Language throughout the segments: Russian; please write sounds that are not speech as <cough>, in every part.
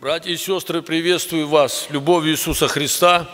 Братья и сестры, приветствую вас любовью Иисуса Христа.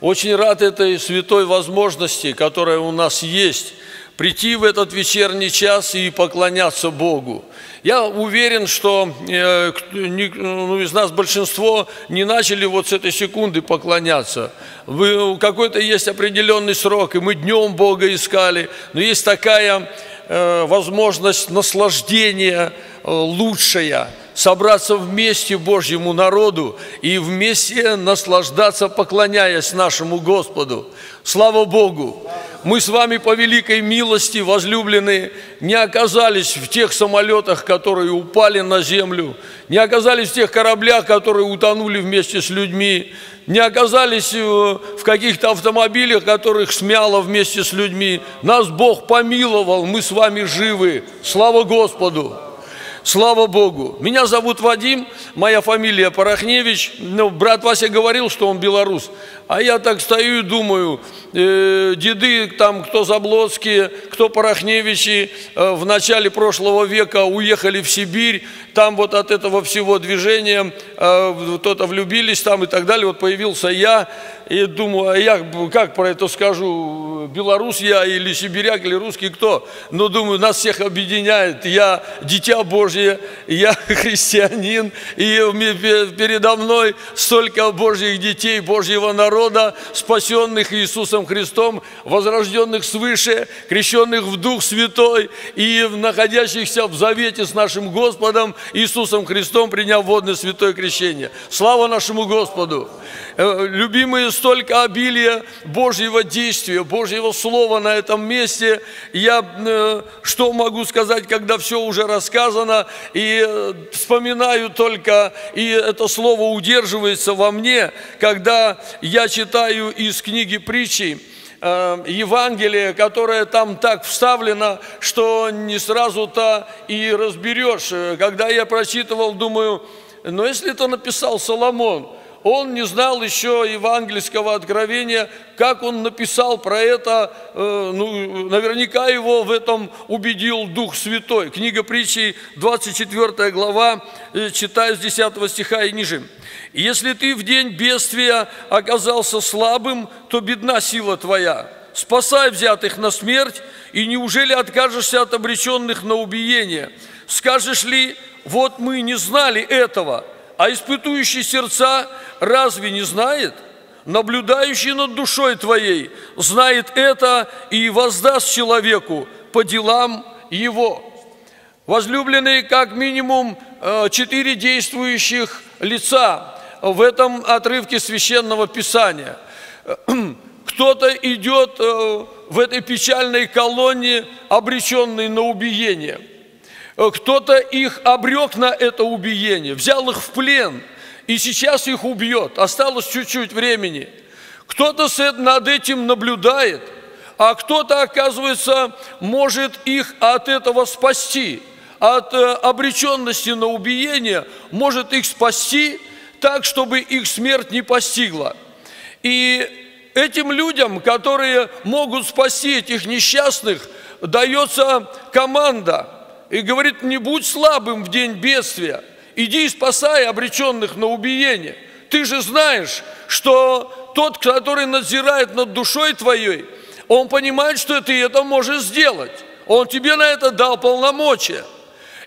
Очень рад этой святой возможности, которая у нас есть, прийти в этот вечерний час и поклоняться Богу. Я уверен, что э, ну, из нас большинство не начали вот с этой секунды поклоняться. Какой-то есть определенный срок, и мы днем Бога искали, но есть такая э, возможность наслаждения э, лучшая – собраться вместе Божьему народу и вместе наслаждаться, поклоняясь нашему Господу. Слава Богу! Мы с вами по великой милости, возлюбленные, не оказались в тех самолетах, которые упали на землю, не оказались в тех кораблях, которые утонули вместе с людьми, не оказались э, в каких-то автомобилях, которых смяло вместе с людьми. Нас Бог помиловал, мы с вами живы. Слава Господу! Слава Богу. Меня зовут Вадим, моя фамилия Порохневич. Ну, брат Вася говорил, что он белорус. А я так стою и думаю, э, деды там, кто Заблоцкие, кто Порохневичи, э, в начале прошлого века уехали в Сибирь, там вот от этого всего движения э, кто-то влюбились там и так далее. Вот появился я, и думаю, а я как про это скажу, белорус я или сибиряк, или русский кто? Но думаю, нас всех объединяет. Я дитя Божье, я <laughs> христианин, и передо мной столько Божьих детей, Божьего народа, спасенных Иисусом Христом, возрожденных свыше, крещенных в Дух Святой и находящихся в завете с нашим Господом Иисусом Христом, приняв водное святое крещение. Слава нашему Господу! Э, любимые столько обилия Божьего действия, Божьего Слова на этом месте. Я э, что могу сказать, когда все уже рассказано, и э, вспоминаю только, и это Слово удерживается во мне, когда я читаю из книги притчи, э, Евангелие, которое там так вставлено, что не сразу-то и разберешь. Когда я прочитывал, думаю, но если это написал Соломон, он не знал еще евангельского откровения, как он написал про это, э, ну, наверняка его в этом убедил Дух Святой. Книга притчей, 24 глава, э, читаю с 10 стиха и ниже. «Если ты в день бедствия оказался слабым, то бедна сила твоя. Спасай взятых на смерть, и неужели откажешься от обреченных на убиение? Скажешь ли, вот мы не знали этого, а испытующий сердца разве не знает? Наблюдающий над душой твоей знает это и воздаст человеку по делам его. Возлюбленные, как минимум э, четыре действующих лица в этом отрывке священного писания. <clears throat> Кто-то идет э, в этой печальной колонне, обреченный на убиение – кто-то их обрек на это убиение, взял их в плен, и сейчас их убьет. Осталось чуть-чуть времени. Кто-то над этим наблюдает, а кто-то, оказывается, может их от этого спасти, от э, обреченности на убиение, может их спасти так, чтобы их смерть не постигла. И этим людям, которые могут спасти этих несчастных, дается команда – и говорит, не будь слабым в день бедствия, иди и спасай обреченных на убиение. Ты же знаешь, что тот, который надзирает над душой твоей, он понимает, что ты это можешь сделать. Он тебе на это дал полномочия.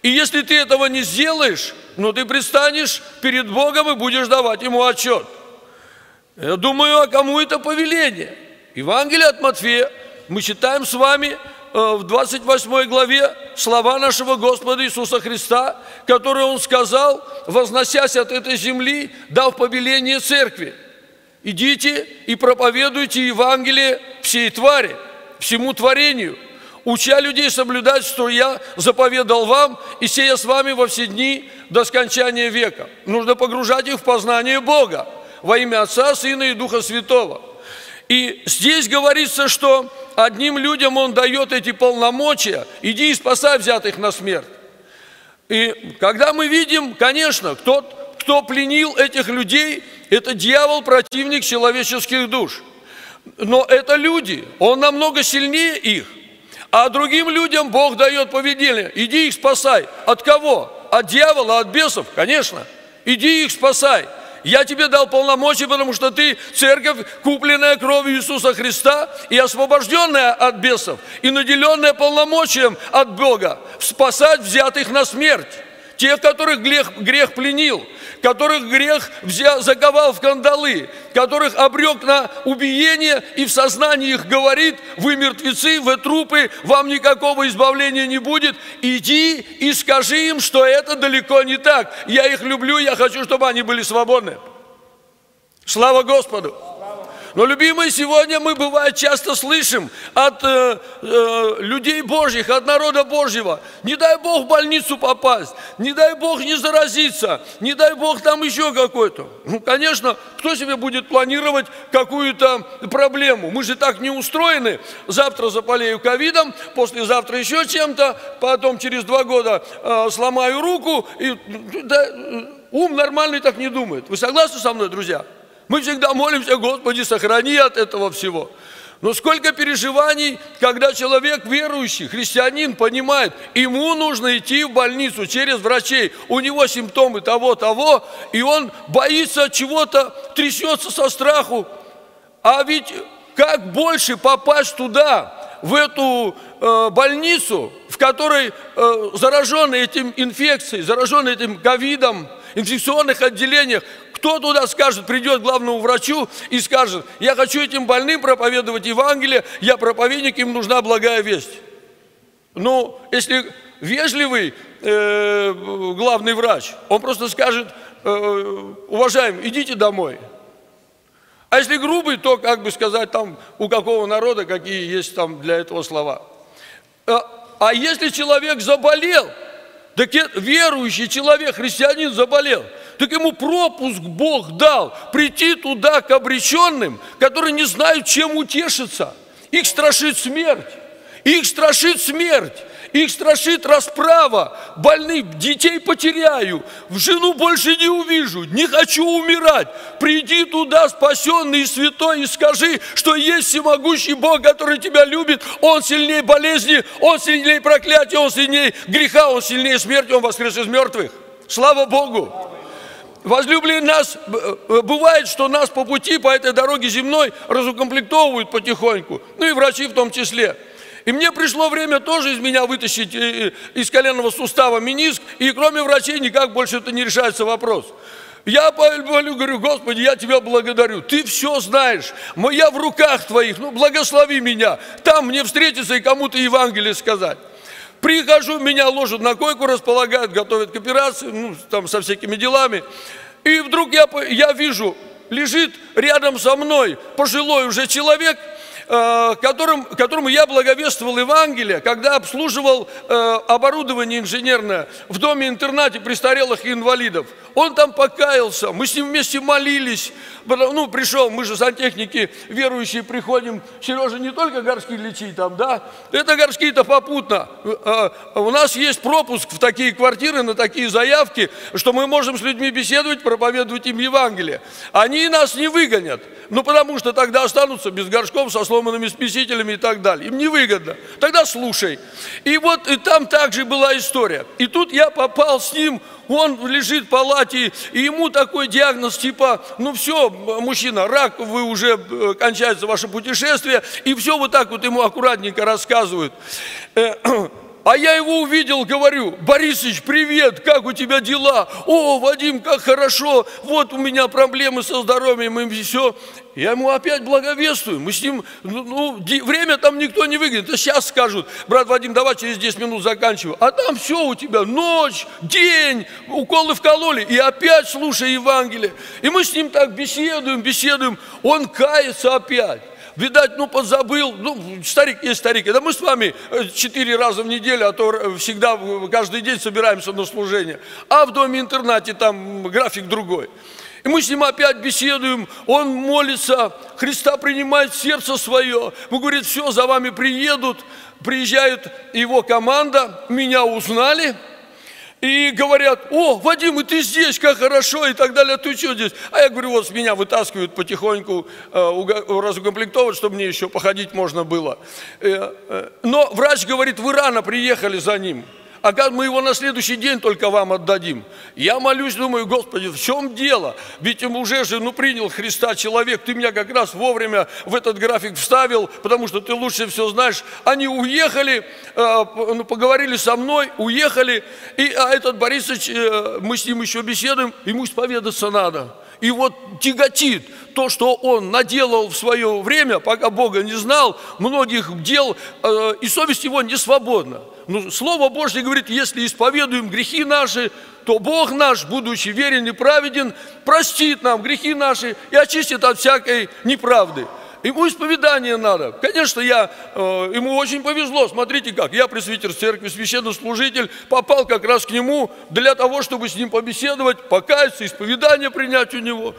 И если ты этого не сделаешь, ну ты предстанешь перед Богом и будешь давать Ему отчет. Я думаю, а кому это повеление? Евангелие от Матфея. Мы читаем с вами в 28 главе слова нашего Господа Иисуса Христа, которые Он сказал, возносясь от этой земли, дав повеление церкви. Идите и проповедуйте Евангелие всей твари, всему творению, уча людей соблюдать, что я заповедал вам, и сея с вами во все дни до скончания века. Нужно погружать их в познание Бога во имя Отца, Сына и Духа Святого. И здесь говорится, что одним людям он дает эти полномочия, иди и спасай взятых на смерть. И когда мы видим, конечно, кто, кто пленил этих людей, это дьявол, противник человеческих душ. Но это люди, он намного сильнее их. А другим людям Бог дает поведение, иди их спасай. От кого? От дьявола, от бесов, конечно. Иди их спасай. Я тебе дал полномочия, потому что ты церковь, купленная кровью Иисуса Христа и освобожденная от бесов, и наделенная полномочием от Бога, спасать взятых на смерть тех, которых грех, грех пленил, которых грех взял, заковал в кандалы, которых обрек на убиение и в сознании их говорит, вы мертвецы, вы трупы, вам никакого избавления не будет, иди и скажи им, что это далеко не так. Я их люблю, я хочу, чтобы они были свободны. Слава Господу! Но, любимые, сегодня мы, бывает, часто слышим от э, э, людей Божьих, от народа Божьего, не дай Бог в больницу попасть, не дай Бог не заразиться, не дай Бог там еще какой-то. Ну, конечно, кто себе будет планировать какую-то проблему? Мы же так не устроены. Завтра заболею ковидом, послезавтра еще чем-то, потом через два года э, сломаю руку. И, да, ум нормальный так не думает. Вы согласны со мной, друзья? Мы всегда молимся, Господи, сохрани от этого всего. Но сколько переживаний, когда человек верующий, христианин, понимает, ему нужно идти в больницу через врачей, у него симптомы того-того, и он боится чего-то, трясется со страху. А ведь как больше попасть туда, в эту э, больницу, в которой э, заражены этим инфекцией, заражены этим ковидом, инфекционных отделениях, кто туда скажет, придет к главному врачу и скажет, я хочу этим больным проповедовать Евангелие, я проповедник, им нужна благая весть. Ну, если вежливый э, главный врач, он просто скажет, э, уважаемый, идите домой. А если грубый, то, как бы сказать, там у какого народа, какие есть там для этого слова. А, а если человек заболел, так верующий человек, христианин заболел – так ему пропуск Бог дал прийти туда к обреченным, которые не знают, чем утешиться. Их страшит смерть. Их страшит смерть. Их страшит расправа. Больных детей потеряю. В жену больше не увижу. Не хочу умирать. Приди туда, спасенный и святой, и скажи, что есть всемогущий Бог, который тебя любит. Он сильнее болезни, Он сильнее проклятия, Он сильнее греха, Он сильнее смерти, Он воскрес из мертвых. Слава Богу! Возлюбленные нас, э, бывает, что нас по пути, по этой дороге земной разукомплектовывают потихоньку, ну и врачи в том числе. И мне пришло время тоже из меня вытащить э, э, из коленного сустава миниск, и кроме врачей никак больше это не решается вопрос. Я молю, говорю, Господи, я Тебя благодарю, Ты все знаешь, я в руках Твоих, ну благослови меня, там мне встретиться и кому-то Евангелие сказать. Прихожу, меня ложат на койку, располагают, готовят к операции, ну, там со всякими делами. И вдруг я, я вижу, лежит рядом со мной пожилой уже человек – которым, которому я благовествовал Евангелие, когда обслуживал э, оборудование инженерное в доме-интернате престарелых и инвалидов. Он там покаялся, мы с ним вместе молились. Ну, пришел, мы же сантехники верующие приходим. Сережа не только горшки лечить там, да? Это горшки-то попутно. Э, у нас есть пропуск в такие квартиры, на такие заявки, что мы можем с людьми беседовать, проповедовать им Евангелие. Они нас не выгонят. Ну, потому что тогда останутся без горшков, со сломанными смесителями и так далее. Им невыгодно. Тогда слушай. И вот и там также была история. И тут я попал с ним, он лежит в палате, и ему такой диагноз, типа, ну все, мужчина, рак, вы уже, э, кончается ваше путешествие, и все вот так вот ему аккуратненько рассказывают. А я его увидел, говорю, Борисыч, привет, как у тебя дела? О, Вадим, как хорошо, вот у меня проблемы со здоровьем и все. Я ему опять благовествую, мы с ним, ну, ну время там никто не выгонит. А сейчас скажут, брат Вадим, давай через 10 минут заканчиваю. А там все у тебя, ночь, день, уколы вкололи, и опять слушай Евангелие. И мы с ним так беседуем, беседуем, он кается опять. Видать, ну, подзабыл. Ну, старик есть старик. Это мы с вами э, четыре раза в неделю, а то всегда каждый день собираемся на служение. А в доме-интернате там график другой. И мы с ним опять беседуем, он молится, Христа принимает сердце свое. Мы говорит, все, за вами приедут, приезжает его команда, меня узнали – и говорят, о, Вадим, и ты здесь, как хорошо, и так далее, ты что здесь? А я говорю, вот меня вытаскивают потихоньку, э, разукомплектовывать, чтобы мне еще походить можно было. Э, э, но врач говорит, вы рано приехали за ним. А как мы его на следующий день только вам отдадим. Я молюсь, думаю, Господи, в чем дело? Ведь ему уже же, ну, принял Христа человек, ты меня как раз вовремя в этот график вставил, потому что ты лучше все знаешь. Они уехали, э, ну, поговорили со мной, уехали, и а этот Борисович, э, мы с ним еще беседуем, ему исповедаться надо. И вот тяготит то, что он наделал в свое время, пока Бога не знал, многих дел, э, и совесть его не свободна. Но Слово Божье говорит, если исповедуем грехи наши, то Бог наш, будучи верен и праведен, простит нам грехи наши и очистит от всякой неправды. Ему исповедание надо. Конечно, я, э, ему очень повезло. Смотрите как. Я пресвитер церкви, священнослужитель, попал как раз к нему для того, чтобы с ним побеседовать, покаяться, исповедание принять у него.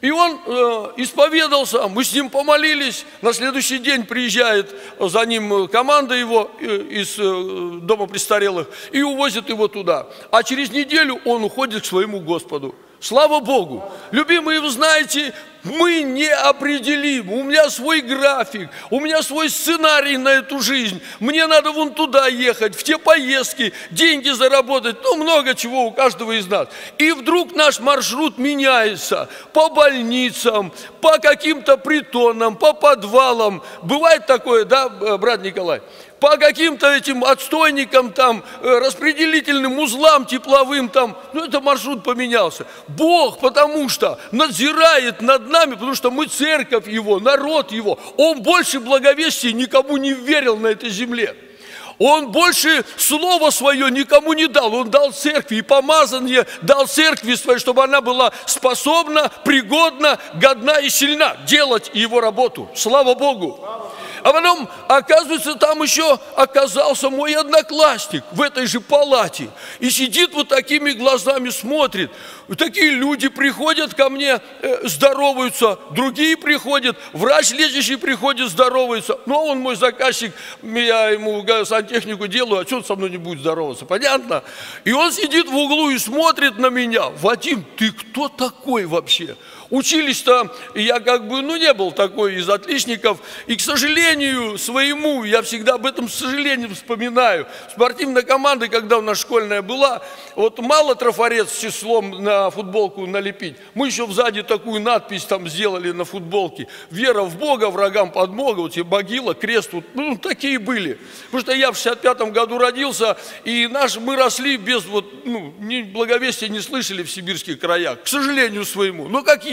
И он э, исповедался, мы с ним помолились. На следующий день приезжает за ним команда его э, из э, дома престарелых и увозит его туда. А через неделю он уходит к своему Господу. Слава Богу! Любимые, вы знаете, мы не определим. У меня свой график, у меня свой сценарий на эту жизнь. Мне надо вон туда ехать, в те поездки, деньги заработать, ну много чего у каждого из нас. И вдруг наш маршрут меняется по больницам, по каким-то притонам, по подвалам. Бывает такое, да, брат Николай? По каким-то этим отстойникам, там, э, распределительным узлам тепловым, там, ну, это маршрут поменялся. Бог, потому что надзирает над нами, потому что мы церковь Его, народ Его. Он больше благовестия никому не верил на этой земле. Он больше слово свое никому не дал. Он дал церкви и помазание дал церкви своей, чтобы она была способна, пригодна, годна и сильна делать его работу. Слава Богу! А потом, оказывается, там еще оказался мой одноклассник в этой же палате. И сидит вот такими глазами, смотрит. Такие люди приходят ко мне, э, здороваются, другие приходят, врач лечащий приходит, здоровается. Ну, а он мой заказчик, я ему сантехнику делаю, а что он со мной не будет здороваться, понятно? И он сидит в углу и смотрит на меня. Вадим, ты кто такой вообще? Учились-то, я как бы, ну, не был такой из отличников. И, к сожалению, своему, я всегда об этом с сожалением вспоминаю. Спортивная команда, когда у нас школьная была, вот мало трафарет с числом на футболку налепить. Мы еще сзади такую надпись там сделали на футболке. Вера в Бога, врагам подмога, вот тебе могила, крест, вот, ну, такие были. Потому что я в 65 году родился, и наш, мы росли без вот, ну, ни благовестия не слышали в сибирских краях, к сожалению своему. Но как.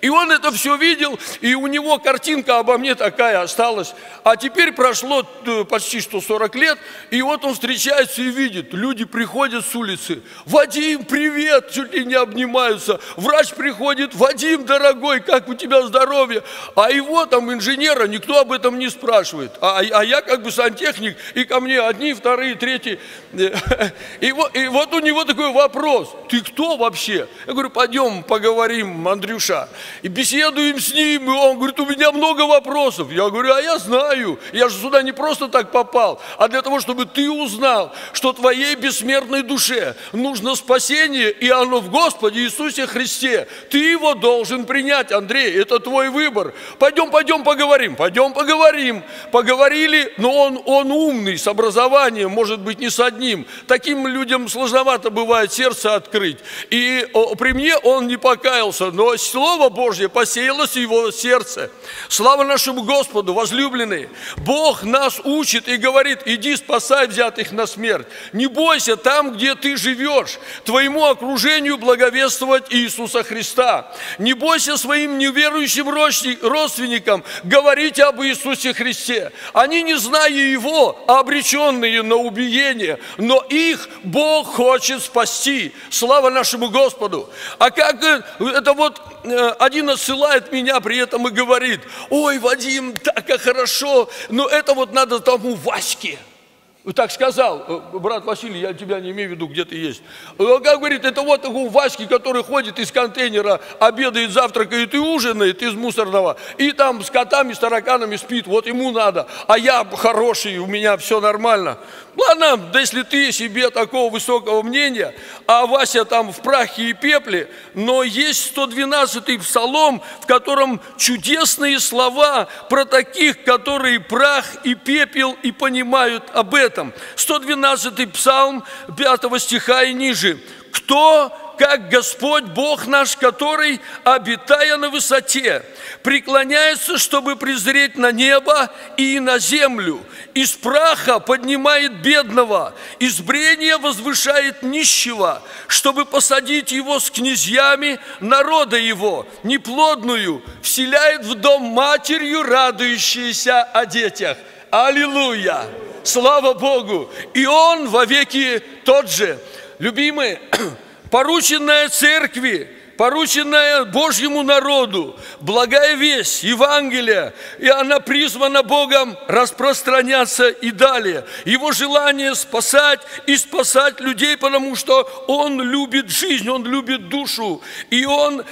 И он это все видел, и у него картинка обо мне такая осталась. А теперь прошло э, почти что 40 лет, и вот он встречается и видит, люди приходят с улицы, Вадим, привет, чуть ли не обнимаются. Врач приходит, Вадим, дорогой, как у тебя здоровье? А его там инженера никто об этом не спрашивает. А, а я как бы сантехник, и ко мне одни, вторые, третьи. <laughs> И вот, и вот у него такой вопрос, ты кто вообще? Я говорю, пойдем поговорим, Андрей Андрюша. И беседуем с ним, и он говорит, у меня много вопросов. Я говорю, а я знаю, я же сюда не просто так попал, а для того, чтобы ты узнал, что твоей бессмертной душе нужно спасение, и оно в Господе Иисусе Христе. Ты его должен принять, Андрей, это твой выбор. Пойдем, пойдем поговорим, пойдем поговорим. Поговорили, но он, он умный, с образованием, может быть, не с одним. Таким людям сложновато бывает сердце открыть. И при мне он не покаялся, но Слово Божье посеялось в его сердце. Слава нашему Господу, возлюбленные. Бог нас учит и говорит, иди спасай взятых на смерть. Не бойся там, где ты живешь, твоему окружению благовествовать Иисуса Христа. Не бойся своим неверующим родственникам говорить об Иисусе Христе. Они, не зная Его, обреченные на убиение, но их Бог хочет спасти. Слава нашему Господу. А как это вот Э, один отсылает меня при этом и говорит, ой, Вадим, так хорошо, но это вот надо тому Ваське. Так сказал, э, брат Василий, я тебя не имею в виду, где ты есть. Э, как говорит, это вот такой Васьки, который ходит из контейнера, обедает, завтракает и ужинает из мусорного, и там с котами, с тараканами спит, вот ему надо. А я хороший, у меня все нормально. Ладно, да если ты себе такого высокого мнения, а Вася там в прахе и пепле, но есть 112-й псалом, в котором чудесные слова про таких, которые прах и пепел и понимают об этом этом. 112 псалм 5 стиха и ниже. «Кто как Господь Бог наш, который, обитая на высоте, преклоняется, чтобы презреть на небо и на землю, из праха поднимает бедного, из брения возвышает нищего, чтобы посадить его с князьями народа его, неплодную, вселяет в дом матерью, радующуюся о детях. Аллилуйя! Слава Богу! И Он вовеки тот же. Любимые, <clears throat> порученная церкви, порученная Божьему народу, благая весть, Евангелие, и она призвана Богом распространяться и далее. Его желание спасать и спасать людей, потому что Он любит жизнь, Он любит душу, и Он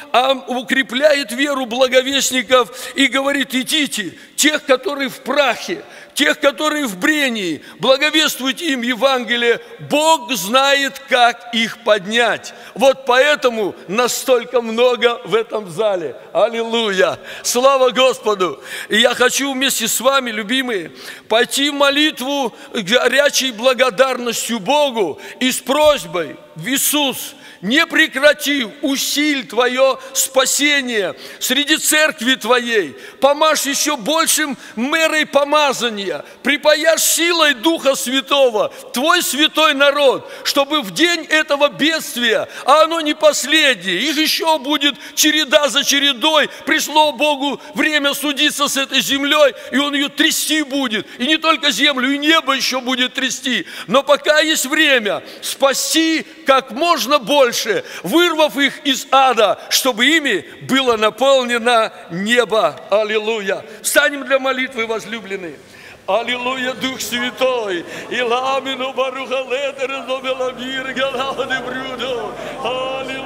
укрепляет веру благовестников и говорит, идите, тех, которые в прахе, тех, которые в брении, благовествуйте им Евангелие, Бог знает, как их поднять. Вот поэтому настолько много в этом зале. Аллилуйя! Слава Господу! И я хочу вместе с вами, любимые, пойти в молитву горячей благодарностью Богу и с просьбой Иисус – не прекрати усиль Твое спасение среди церкви Твоей, помажь еще большим мэрой помазания, припаяшь силой Духа Святого, Твой святой народ, чтобы в день этого бедствия, а оно не последнее, их еще будет череда за чередой, пришло Богу время судиться с этой землей, и Он ее трясти будет, и не только землю, и небо еще будет трясти, но пока есть время спасти как можно больше, больше, вырвав их из ада, чтобы ими было наполнено небо. Аллилуйя. Встанем для молитвы, возлюбленные. Аллилуйя, Дух Святой. И ламину баруха летеры зобела мир, галады брюдо. Аллилуйя.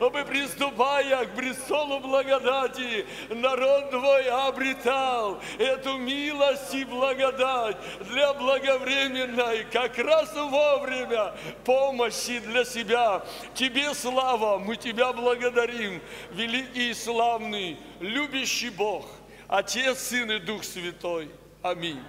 Чтобы приступая к престолу благодати, народ Твой обретал эту милость и благодать для благовременной, как раз вовремя помощи для себя. Тебе слава, мы Тебя благодарим, великий и славный, любящий Бог, Отец, Сын и Дух Святой. Аминь.